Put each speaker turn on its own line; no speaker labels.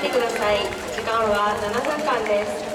ってください。時間は7分間です。